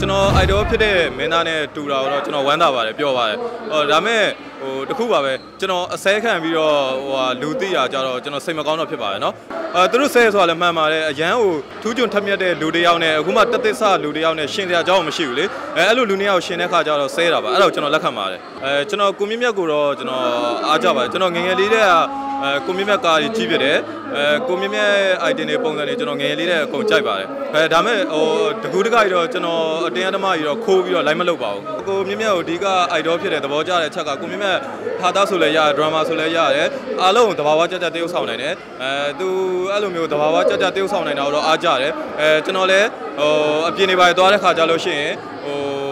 ကျွန်တော် idol ဖြစ်တဲ့မင်းသားနဲ့တူတာတော့ကျွန်တော်ဝမ်းသာပါတယ်ပြောပါတယ်ဟောဒါမဲ့ဟိုတခုပါပဲကျွန်တော်အစဲခံပြီးတော့ဟိုဟာလူသိတာကြတော့ကျွန်တော်စိတ်မကောင်းတော့ဖြစ်ပါတယ်နော်အဲသူတို့ဆဲဆိုတာလည်းမှန်ပါတယ်အရန်ကိုထူးချွန်ထက်မြက်တဲ့လူတစ်ယောက်နဲ့အခုမှတက်သစ်ဆလူတစ်ယောက်နဲ့ရှင်စရာအကြောင်းမရှိဘူးလေအဲအဲ့လိုလူနှစ်ယောက်ရှင်တဲ့ခါကျတော့ဆဲတာပါအဲ့ဒါကိုကျွန်တော်လက်ခံပါတယ်အဲကျွန်တော်ကိုမြင့်မြတ်ကိုတော့ကျွန်တော်အားကြပါတယ်ကျွန်တော်ငယ်ငယ်လေးတည်းက အဲကိုမြင့်မြတ်ကားကြီးကြီးဖြစ်တယ်အဲကိုမြင့်မြတ် item တွေပုံစံတွေကျွန်တော်ငယ်ငယ်လေးတည်းအကုန်ကြိုက်ပါတယ်အဲဒါမဲ့ဟိုတကူတကကြီးတော့ကျွန်တော်အတင်းအဓမ္မကြီးတော့ခိုးပြီးတော့လိုက်မလုပ်ပါဘူးကိုမြင့်မြတ်ကိုအဓိက idol ဖြစ်တဲ့သဘောကျတဲ့အချက်ကကိုမြင့်မြတ်ဟာတာဆိုလည်းရတယ် drama ဆိုလည်းရတယ်အားလုံးသဘာဝကြကြတရုပ်ဆောင်နိုင်တယ်အဲသူအဲ့လိုမျိုးသဘာဝကြကြတရုပ်ဆောင်နိုင်တာတော့အားကြတယ်အဲကျွန်တော်လည်းဟိုအပြင်နေပါသွားတဲ့ခါကြလို့ရှိရင်ဟို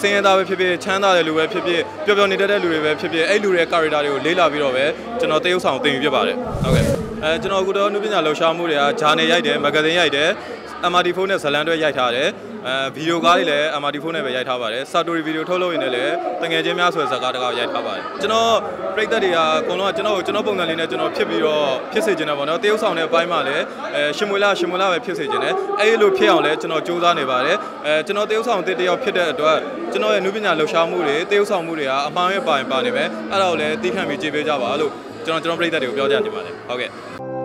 စင်းရဲသားပဲဖြစ်ဖြစ်ချမ်းသာတဲ့လူပဲဖြစ်ဖြစ်ပျော်ပျော်နေတတ်တဲ့လူတွေပဲဖြစ်ဖြစ်အဲ့လူတွေ character တွေကိုလေးလာပြီးတော့ပဲကျွန်တော်တရုပ်ဆောင်တင်ယူပြပါတယ်ဟုတ်ကဲ့အဲကျွန်တော်အခုတော့နုပညာလှူရှားမှုတွေကဂျာနယ်ရိုက်တယ်မဂ္ဂဇင်းရိုက်တယ် MRT4 နဲ့ဇလန်တွဲရိုက်ထားတယ်အဲဗီဒီယိုကားတွေလည်း MRT4 နဲ့ပဲရိုက်ထားပါတယ်စာတိုရီဗီဒီယိုထုတ်လို့ရင်လည်းတငယ်ချင်းများဆိုတဲ့ဇာတ်ကားတစ်ကားရိုက်ထားပါတယ်ကျွန်တော်ပြိသက်တွေကအကုန်လုံးကကျွန်တော်ကျွန်တော်ပုံစံလေးနဲ့ကျွန်တော်ဖြစ်ပြီးတော့ဖြစ်စေချင်တယ်ပေါ့နော်တရုပ်ဆောင်တဲ့အပိုင်းမှာလည်းအဲရှင်မွေလာရှင်မွေလာပဲဖြစ်စေချင်တယ်အဲ့လိုဖြစ်အောင်လည်းကျွန်တော်စူးစမ်းနေပါတယ်အဲကျွန်တော်တရုပ်ဆောင်တစ်တယောက်ဖြစ်တဲ့အတွက်ကျွန်တော်ရဲ့နုပညာလှူရှားမှုတွေတရုပ်ဆောင်မှုတွေကအမှန်ပဲပါရင်ပါနေပဲအဲ့ဒါကိုလည်းသိခံပြီးကြည့်ပေးကြပါလို့ကျွန်တော်ကျွန်တော်ပြိသက်တွေကိုပြောကြချင်ပါတယ်ဟုတ်ကဲ့